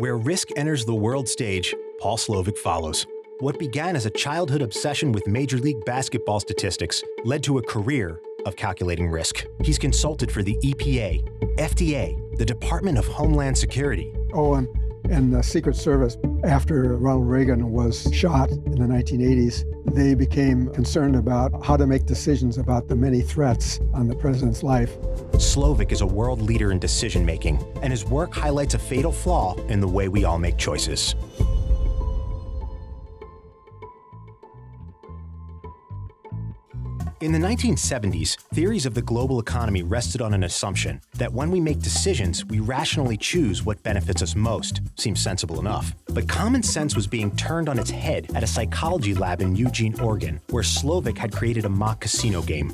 Where risk enters the world stage, Paul Slovic follows. What began as a childhood obsession with Major League Basketball statistics led to a career of calculating risk. He's consulted for the EPA, FDA, the Department of Homeland Security. Oh, and, and the Secret Service, after Ronald Reagan was shot in the 1980s, they became concerned about how to make decisions about the many threats on the president's life. Slovic is a world leader in decision making, and his work highlights a fatal flaw in the way we all make choices. In the 1970s, theories of the global economy rested on an assumption that when we make decisions, we rationally choose what benefits us most. Seems sensible enough. But common sense was being turned on its head at a psychology lab in Eugene, Oregon, where Slovic had created a mock casino game.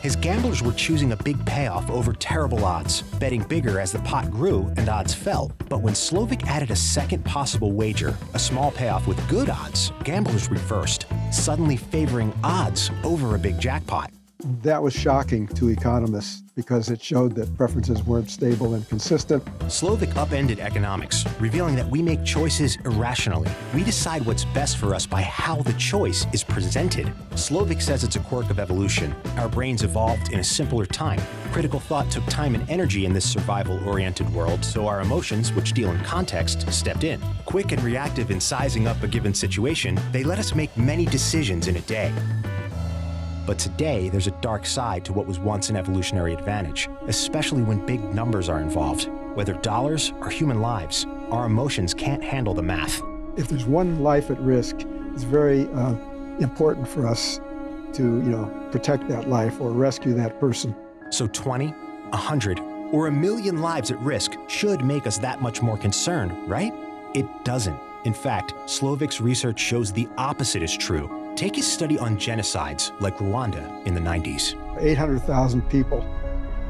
His gamblers were choosing a big payoff over terrible odds, betting bigger as the pot grew and odds fell. But when Slovic added a second possible wager, a small payoff with good odds, gamblers reversed, suddenly favoring odds over a big jackpot. That was shocking to economists because it showed that preferences weren't stable and consistent. Slovic upended economics, revealing that we make choices irrationally. We decide what's best for us by how the choice is presented. Slovic says it's a quirk of evolution. Our brains evolved in a simpler time. Critical thought took time and energy in this survival oriented world, so our emotions, which deal in context, stepped in. Quick and reactive in sizing up a given situation, they let us make many decisions in a day. But today, there's a dark side to what was once an evolutionary advantage, especially when big numbers are involved. Whether dollars or human lives, our emotions can't handle the math. If there's one life at risk, it's very uh, important for us to, you know, protect that life or rescue that person. So 20, 100, or a million lives at risk should make us that much more concerned, right? It doesn't. In fact, Slovic's research shows the opposite is true. Take his study on genocides like Rwanda in the 90s. 800,000 people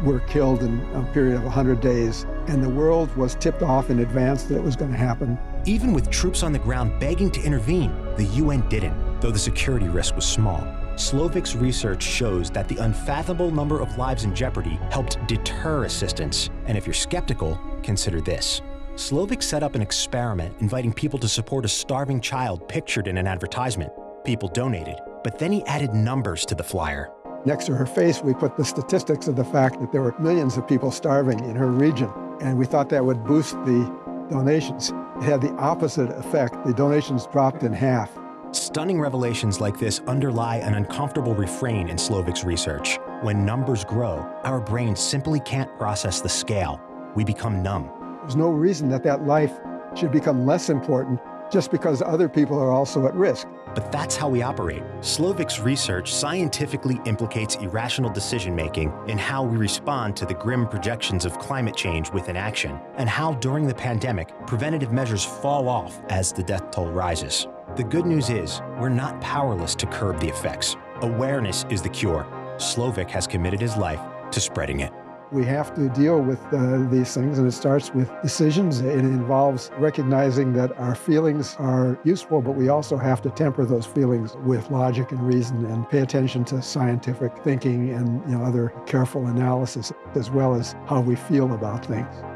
were killed in a period of 100 days, and the world was tipped off in advance that it was going to happen. Even with troops on the ground begging to intervene, the UN didn't, though the security risk was small. Slovic's research shows that the unfathomable number of lives in jeopardy helped deter assistance. And if you're skeptical, consider this. Slovic set up an experiment inviting people to support a starving child pictured in an advertisement. People donated, but then he added numbers to the flyer. Next to her face, we put the statistics of the fact that there were millions of people starving in her region, and we thought that would boost the donations. It had the opposite effect. The donations dropped in half. Stunning revelations like this underlie an uncomfortable refrain in Slovic's research. When numbers grow, our brains simply can't process the scale. We become numb. There's no reason that that life should become less important just because other people are also at risk. But that's how we operate. Slovic's research scientifically implicates irrational decision making in how we respond to the grim projections of climate change with inaction, and how during the pandemic, preventative measures fall off as the death toll rises. The good news is, we're not powerless to curb the effects. Awareness is the cure. Slovic has committed his life to spreading it. We have to deal with uh, these things, and it starts with decisions. It involves recognizing that our feelings are useful, but we also have to temper those feelings with logic and reason and pay attention to scientific thinking and you know, other careful analysis, as well as how we feel about things.